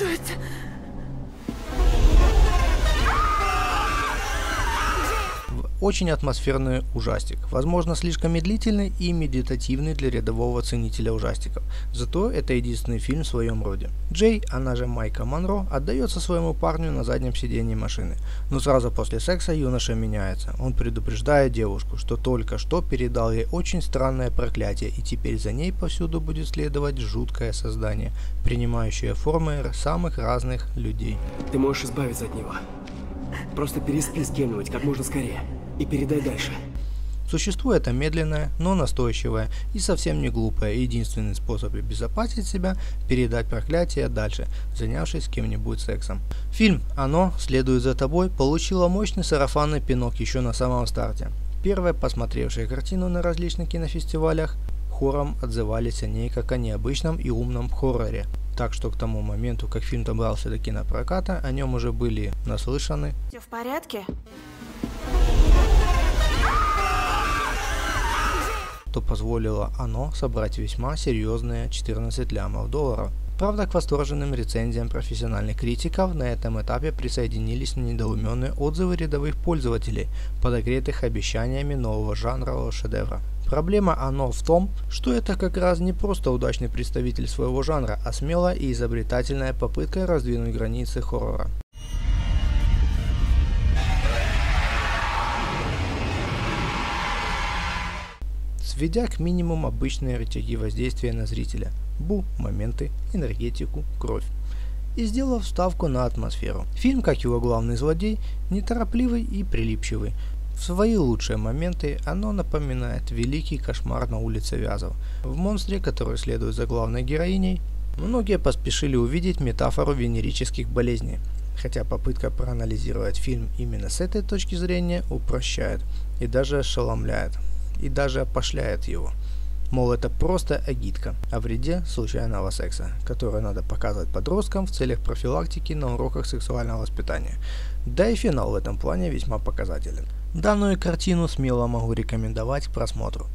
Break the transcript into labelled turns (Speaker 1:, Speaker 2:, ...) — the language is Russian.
Speaker 1: Что это?
Speaker 2: Очень атмосферный ужастик, возможно слишком медлительный и медитативный для рядового ценителя ужастиков, зато это единственный фильм в своем роде. Джей, она же Майка Монро, отдается своему парню на заднем сидении машины, но сразу после секса юноша меняется. Он предупреждает девушку, что только что передал ей очень странное проклятие и теперь за ней повсюду будет следовать жуткое создание, принимающее формы самых разных людей.
Speaker 3: Ты можешь избавиться от него. Просто переспи с кем-нибудь как можно скорее и передай дальше.
Speaker 2: Существо это медленное, но настойчивое и совсем не глупое. Единственный способ обезопасить себя – передать проклятие дальше, занявшись кем-нибудь сексом. Фильм «Оно. Следует за тобой» получила мощный сарафанный пинок еще на самом старте. Первые, посмотревшие картину на различных кинофестивалях, хором отзывались о ней как о необычном и умном хорроре. Так что к тому моменту, как фильм добрался до кинопроката, о нем уже были наслышаны.
Speaker 1: Все в порядке?
Speaker 2: То позволило оно собрать весьма серьезные 14 лямов долларов. Правда, к восторженным рецензиям профессиональных критиков на этом этапе присоединились недоуменные отзывы рядовых пользователей, подогретых обещаниями нового жанрового шедевра. Проблема оно в том, что это как раз не просто удачный представитель своего жанра, а смелая и изобретательная попытка раздвинуть границы хоррора. Сведя к минимуму обычные рычаги воздействия на зрителя – бу, моменты, энергетику, кровь. И сделав ставку на атмосферу. Фильм, как его главный злодей, неторопливый и прилипчивый. В свои лучшие моменты оно напоминает великий кошмар на улице Вязов. В монстре, который следует за главной героиней, многие поспешили увидеть метафору венерических болезней, хотя попытка проанализировать фильм именно с этой точки зрения упрощает и даже ошеломляет и даже опошляет его. Мол, это просто агитка о вреде случайного секса, которое надо показывать подросткам в целях профилактики на уроках сексуального воспитания. Да и финал в этом плане весьма показателен. Данную картину смело могу рекомендовать к просмотру.